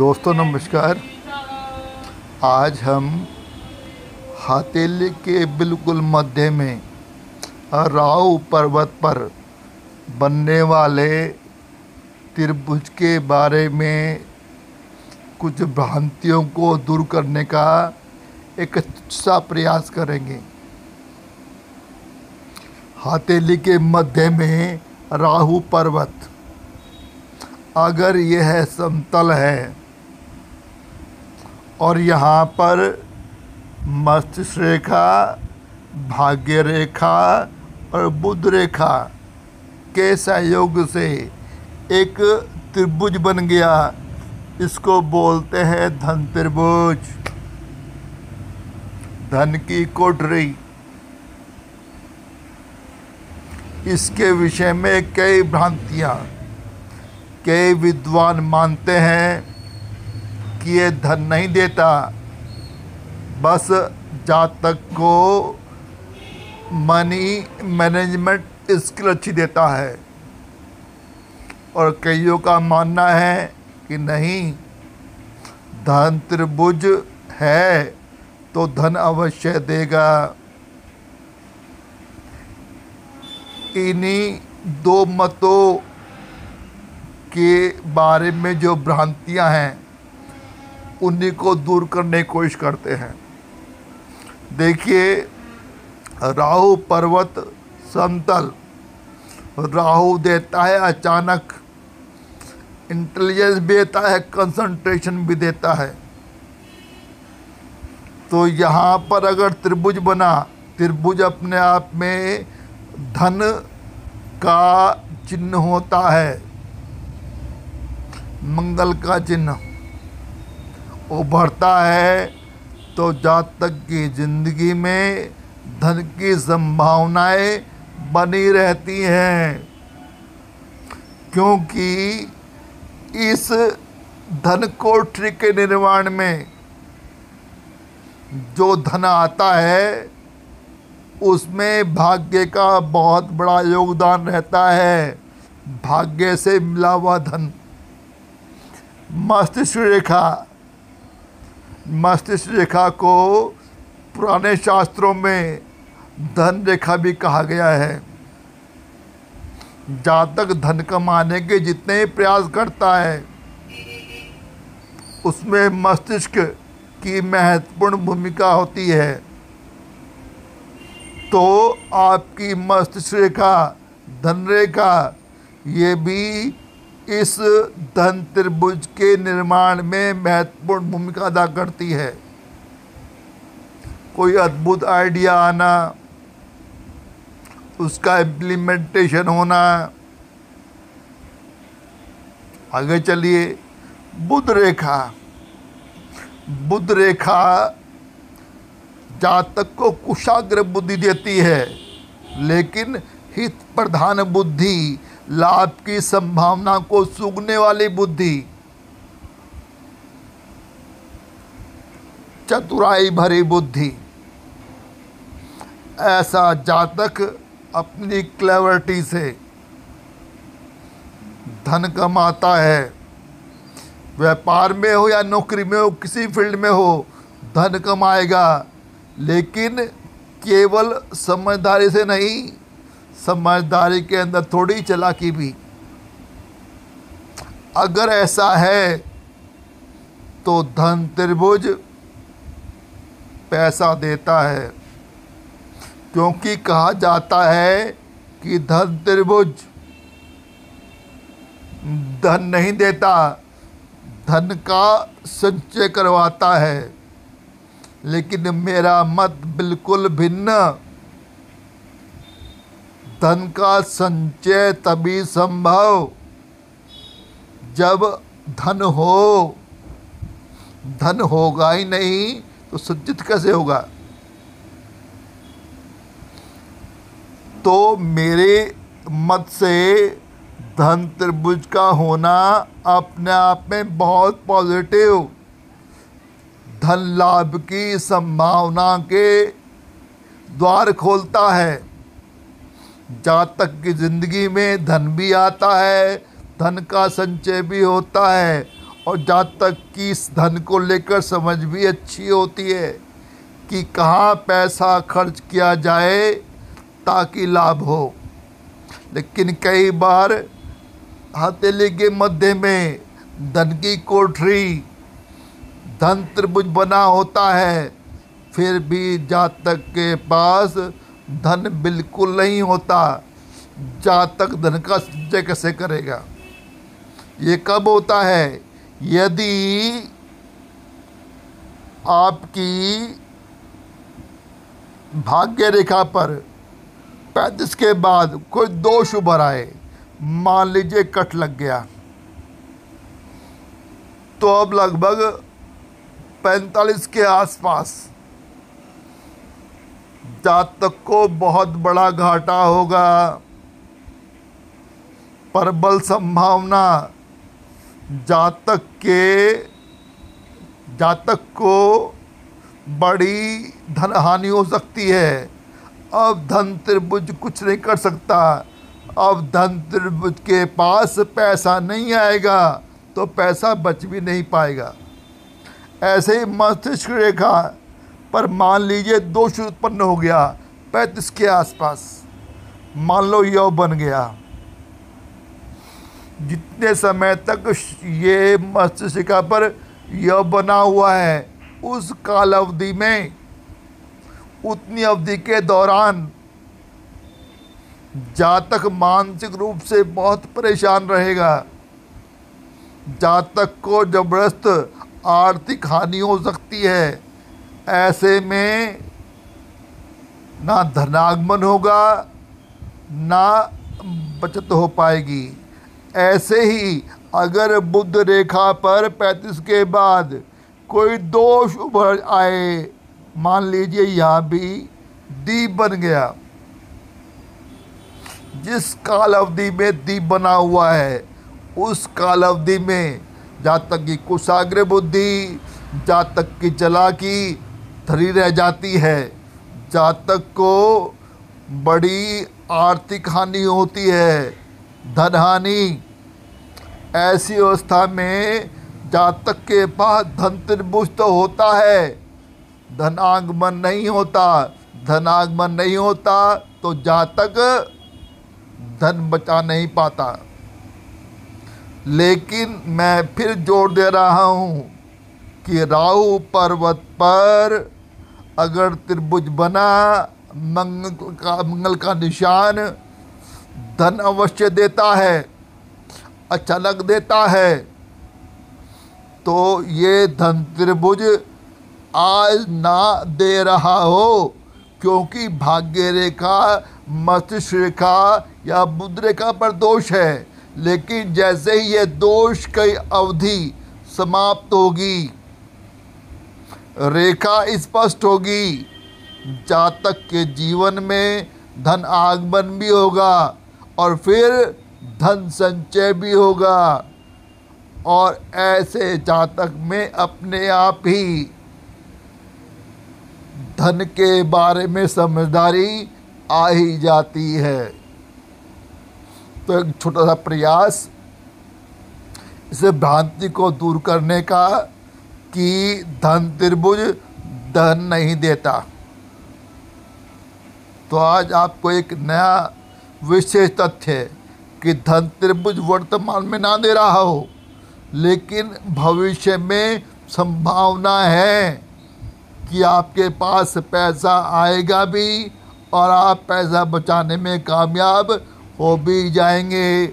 दोस्तों, नमस्कार। आज हम हथेली के बिल्कुल मध्य में राहु पर्वत पर बनने वाले त्रिभुज के बारे में कुछ भ्रांतियों को दूर करने का एक अच्छा प्रयास करेंगे। हथेली के मध्य में राहु पर्वत। अगर यह समतल है और यहाँ पर मस्तिष्क रेखा भाग्य रेखा और बुद्ध रेखा के सहयोग से एक त्रिभुज बन गया। इसको बोलते हैं धन त्रिभुज। धन की कोठरी। इसके विषय में कई भ्रांतियाँ, कई विद्वान मानते हैं। कि ये धन नहीं देता। बस जातक को मनी मैनेजमेंट स्किल अच्छी देता है। और कईयों का मानना है कि नहीं, धन त्रिभुज है तो धन अवश्य देगा। इन्हीं दो मतों के बारे में जो भ्रांतियाँ हैं उन्हीं को दूर करने की कोशिश करते हैं। देखिए, राहु पर्वत समतल। राहु देता है अचानक। इंटेलिजेंस भी देता है कंसंट्रेशन भी देता है। तो यहाँ पर अगर त्रिभुज बना, त्रिभुज अपने आप में धन का चिन्ह होता है। मंगल का चिन्ह। उभरता है तो जातक की ज़िंदगी में धन की संभावनाएँ बनी रहती हैं। क्योंकि इस धन कोठरी के निर्माण में जो धन आता है, उसमें भाग्य का बहुत बड़ा योगदान रहता है। भाग्य से मिला हुआ धन। मस्तिष्क रेखा। मस्तिष्क रेखा को पुराने शास्त्रों में धन रेखा भी कहा गया है। जातक धन कमाने के जितने ही प्रयास करता है, उसमें मस्तिष्क की महत्वपूर्ण भूमिका होती है। तो आपकी मस्तिष्क रेखा, धन रेखा, ये भी इस धन त्रिभुज के निर्माण में महत्वपूर्ण भूमिका अदा करती है। कोई अद्भुत आइडिया आना, उसका इम्प्लीमेंटेशन होना। आगे चलिए बुध रेखा। बुध रेखा जातक को कुशाग्र बुद्धि देती है, लेकिन हित प्रधान बुद्धि लाभ की संभावना को सूंघने वाली बुद्धि। चतुराई भरी बुद्धि। ऐसा जातक अपनी क्लेवरिटी से धन कमाता है। व्यापार में हो या नौकरी में हो, किसी फ़ील्ड में हो, धन कमाएगा, लेकिन केवल समझदारी से नहीं समझदारी के अंदर थोड़ी चलाकी भी। अगर ऐसा है तो धन त्रिभुज पैसा देता है। क्योंकि कहा जाता है कि धन त्रिभुज धन नहीं देता, धन का संचय करवाता है। लेकिन मेरा मत बिल्कुल भिन्न। धन का संचय तभी संभव। जब धन हो, धन होगा ही नहीं तो संचित कैसे होगा? तो मेरे मत से धन त्रिभुज का होना अपने आप में बहुत पॉजिटिव धन लाभ की संभावना के द्वार खोलता है। जातक की ज़िंदगी में धन भी आता है, धन का संचय भी होता है, और जातक की इस धन को लेकर समझ भी अच्छी होती है कि कहाँ पैसा खर्च किया जाए ताकि लाभ हो। लेकिन कई बार हथेली के मध्य में धन की कोठरी, धन त्रिभुज बना होता है, फिर भी जातक के पास धन बिल्कुल नहीं होता जातक धन का संचय कैसे करेगा? ये कब होता है? यदि आपकी भाग्य रेखा पर पैंतीस के बाद कोई दोष उभर आए, मान लीजिए कट लग गया तो अब लगभग पैंतालीस के आसपास जातक को बहुत बड़ा घाटा होगा। प्रबल संभावना जातक के, जातक को बड़ी धन हानि हो सकती है। अब धन त्रिभुज कुछ नहीं कर सकता। अब धन त्रिभुज के पास पैसा नहीं आएगा तो पैसा बच भी नहीं पाएगा। ऐसे ही मस्तिष्क रेखा पर मान लीजिए दोष उत्पन्न हो गया, पैंतीस के आसपास। मान लो यव बन गया। जितने समय तक ये मस्तिष्का पर यह बना हुआ है, उस काल अवधि में, उतनी अवधि के दौरान, जातक मानसिक रूप से बहुत परेशान रहेगा। जातक को ज़बरदस्त आर्थिक हानि हो सकती है। ऐसे में ना धनागमन होगा, ना बचत हो पाएगी। ऐसे ही अगर बुद्ध रेखा पर पैंतीस के बाद कोई दोष उभर आए, मान लीजिए यहाँ भी दीप बन गया। जिस काल अवधि में दीप बना हुआ है, उस काल अवधि में जातक की कुशाग्र बुद्धि जातक की चलाकी धरी रह जाती है। जातक को बड़ी आर्थिक हानि होती है। धन हानि। ऐसी अवस्था में जातक के पास धन त्रिभुज तो होता है। धनागमन नहीं होता। धनागमन नहीं होता तो जातक धन बचा नहीं पाता। लेकिन मैं फिर ज़ोर दे रहा हूँ कि राहु पर्वत पर अगर त्रिभुज बना, मंगल का मंगल का निशान धन अवश्य देता है अचानक देता है तो ये धन त्रिभुज आज ना दे रहा हो, क्योंकि भाग्य रेखा, मस्तिष्क रेखा या बुद्ध रेखा पर दोष है। लेकिन जैसे ही ये दोष की अवधि समाप्त होगी रेखा स्पष्ट होगी। जातक के जीवन में धन आगमन भी होगा और फिर धन संचय भी होगा। और ऐसे जातक में अपने आप ही धन के बारे में समझदारी आ ही जाती है। तो एक छोटा सा प्रयास, इसे भ्रांति को दूर करने का कि धन त्रिभुज धन नहीं देता। तो आज आपको एक नया विशेष तथ्य है कि धन त्रिभुज वर्तमान में ना दे रहा हो, लेकिन भविष्य में संभावना है कि आपके पास पैसा आएगा भी और आप पैसा बचाने में कामयाब हो भी जाएँगे।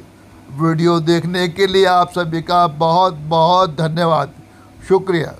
वीडियो देखने के लिए आप सभी का बहुत बहुत धन्यवाद। शुक्रिया।